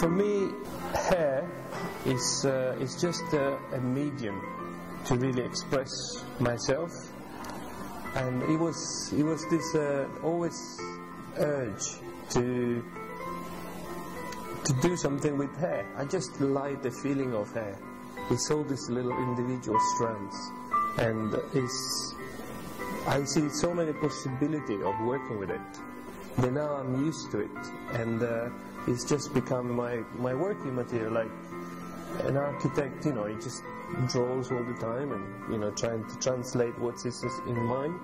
For me, hair is, uh, is just a, a medium to really express myself. And it was, it was this uh, always urge to, to do something with hair. I just like the feeling of hair. It's all these little individual strands. And it's, I see so many possibilities of working with it. But now I'm used to it. And uh, it's just become my, my working material. Like an architect, you know, he just draws all the time and, you know, trying to translate what is in mind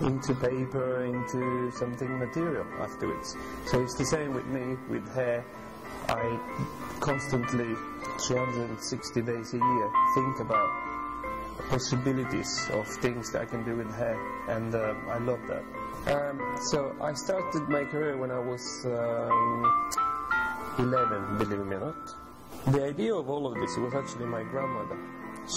into paper, into something material afterwards. So it's the same with me, with hair. I constantly, 360 days a year, think about possibilities of things that I can do with hair, and uh, I love that. Um, so I started my career when I was um, 11, believe it or not. The idea of all of this was actually my grandmother.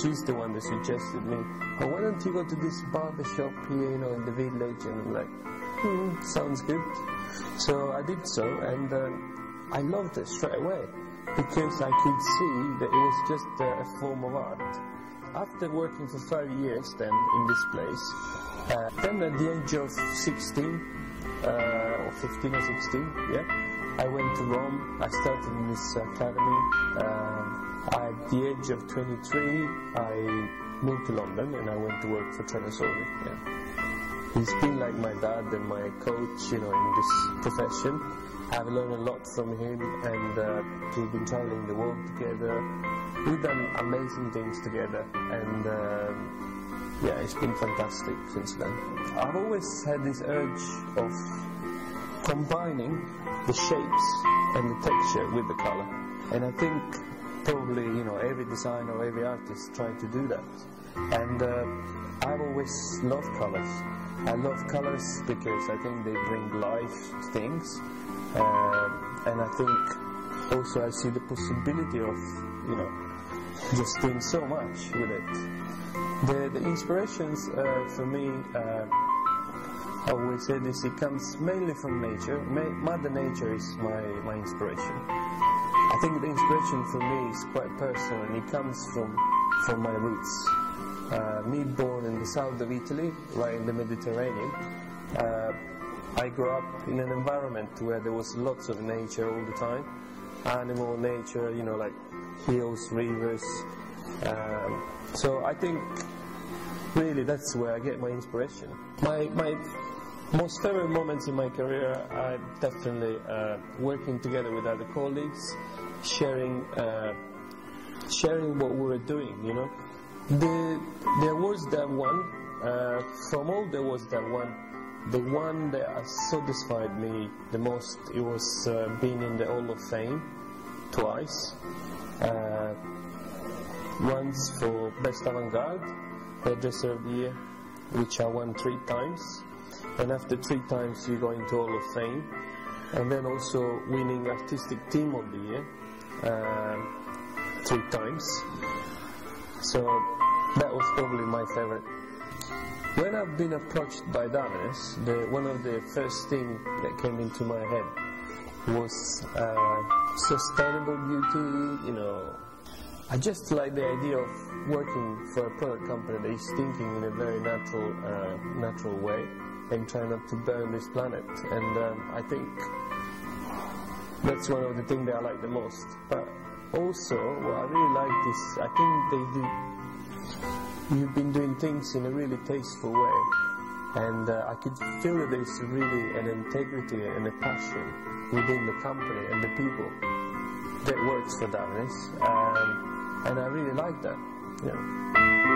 She's the one that suggested me, oh, why don't you go to this barber shop here, you know, in the village? And I'm like, hmm, sounds good. So I did so, and uh, I loved it straight away because I could see that it was just uh, a form of art. After working for five years then in this place, uh, then at the age of 16, uh, or 15 or 16, yeah, I went to Rome. I started in this academy. Uh, at the age of 23, I moved to London and I went to work for Trevor Sorbie. Yeah. He's been like my dad and my coach, you know, in this profession. I've learned a lot from him, and uh, we've been traveling the world together. We've done amazing things together, and uh, yeah, it's been fantastic since then. I've always had this urge of combining the shapes and the texture with the color. And I think probably, you know, every designer or every artist trying to do that. And uh, I've always loved colors. I love colors because I think they bring life to things. Uh, and I think also I see the possibility of, you know, just doing so much with it. The, the inspirations uh, for me uh, I always say this, it comes mainly from nature. Mother Nature is my, my inspiration. I think the inspiration for me is quite personal and it comes from, from my roots. Uh, me born in the south of Italy, right in the Mediterranean, uh, I grew up in an environment where there was lots of nature all the time. Animal nature, you know, like hills, rivers. Um, so I think really that's where I get my inspiration. My, my most favorite moments in my career are definitely uh, working together with other colleagues, sharing uh, sharing what we were doing. You know, the the awards that won uh, from all the awards that won, the one that satisfied me the most it was uh, being in the Hall of Fame twice. Uh, once for best avant-garde, hairdresser of the year, which I won three times and after three times you go into Hall of Fame, and then also winning Artistic Team of the Year uh, three times. So that was probably my favorite. When I've been approached by Davines, the, one of the first things that came into my head was uh, sustainable beauty, you know. I just like the idea of working for a product company that is thinking in a very natural, uh, natural way and trying not to burn this planet. And um, I think that's one of the things that I like the most. But also, what I really like is I think they do. You've been doing things in a really tasteful way, and uh, I could feel that there's really an integrity and a passion within the company and the people that works for Davines, um, and I really like that. Yeah.